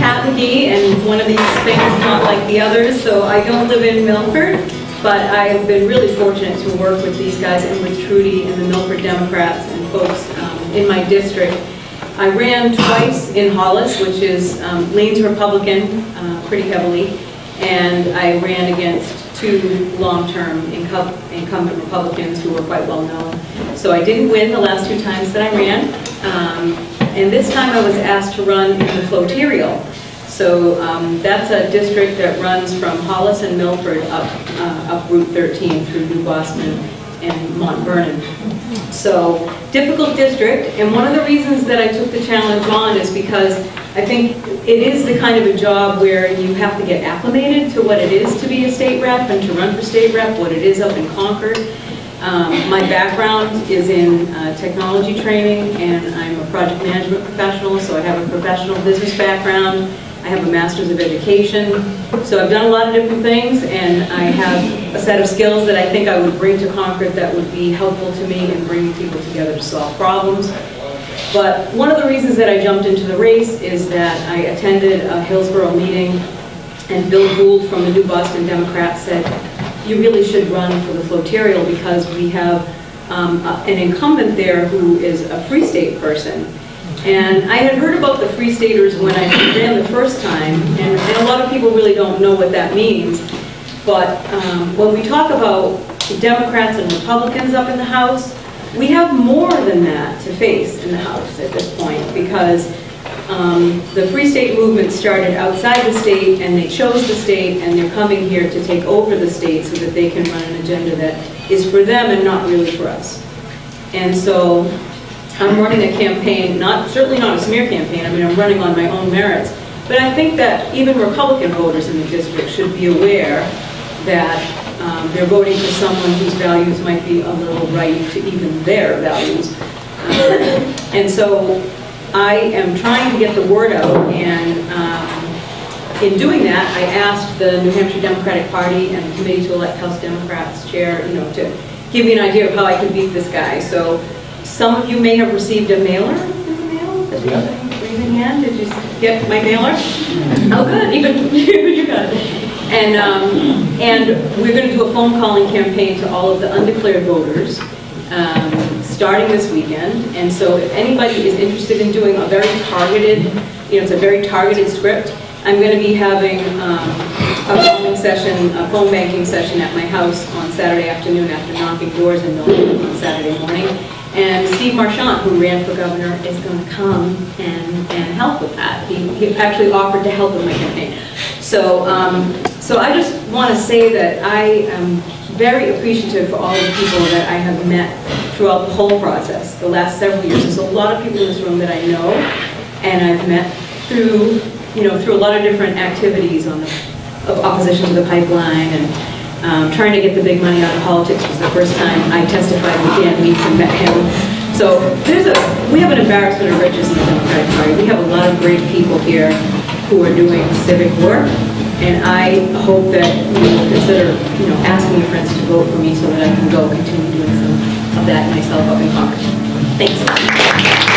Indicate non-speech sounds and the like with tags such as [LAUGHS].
McGhee, and one of these things is not like the others, so I don't live in Milford, but I've been really fortunate to work with these guys and with Trudy and the Milford Democrats and folks um, in my district. I ran twice in Hollis, which is, um, leans Republican uh, pretty heavily, and I ran against two long-term incum- incumbent Republicans who were quite well-known. So I didn't win the last two times that I ran, um, and this time I was asked to run in the Floterial. So um, that's a district that runs from Hollis and Milford up, uh, up Route 13 through New Boston and Mont Vernon. So, difficult district, and one of the reasons that I took the challenge on is because I think it is the kind of a job where you have to get acclimated to what it is to be a state rep and to run for state rep, what it is up in Concord. Um, My background is in uh, technology training, and I'm a project management professional, so I have a professional business background. I have a master's of education, so I've done a lot of different things, and I have a set of skills that I think I would bring to Concord that would be helpful to me in bringing people together to solve problems. But one of the reasons that I jumped into the race is that I attended a Hillsborough meeting, and Bill Gould from the New Boston Democrat said, you really should run for the Floterial because we have um, an incumbent there who is a Free State person. And I had heard about the Free Staters when I ran the first time, and and a lot of people really don't know what that means. But um, when we talk about Democrats and Republicans up in the House, we have more than that to face in the House at this point, because um, the Free State movement started outside the state, and they chose the state, and they're coming here to take over the state so that they can run an agenda that is for them and not really for us. And so I'm running a campaign, not, certainly not a smear campaign, I mean, I'm running on my own merits, but I think that even Republican voters in the district should be aware that um, they're voting for someone whose values might be a little right to even their values. Um, And so I am trying to get the word out, and um, in doing that, I asked the New Hampshire Democratic Party and the Committee to Elect House Democrats Chair, you know, to give me an idea of how I can beat this guy. So some of you may have received a mailer in the mail. Did you- Raising hand, did you get my mailer? [LAUGHS] Oh, good, even [LAUGHS] you got it. And, um, and we're going to do a phone calling campaign to all of the undeclared voters, um, starting this weekend. And so if anybody is interested in doing a very targeted, you know, it's a very targeted script, I'm going to be having um, a phone session, a phone banking session at my house on Saturday afternoon after knocking doors in Milton on Saturday morning. And Steve Marchand, who ran for governor, is going to come and, and help with that. He, he actually offered to help with my campaign. So, um, so I just want to say that I am very appreciative for all the people that I have met throughout the whole process, the last several years. There's a lot of people in this room that I know, and I've met through, you know, through a lot of different activities on the, of opposition to the pipeline and um, trying to get the big money out of politics was the first time I testified with Dan Weeks and met him. So there's a, we have an embarrassment of riches in the Democratic Party. We have a lot of great people here who are doing civic work, and I hope that you will consider, you know, asking your friends to vote for me so that I can go continue doing some of that myself up in Congress. Thanks.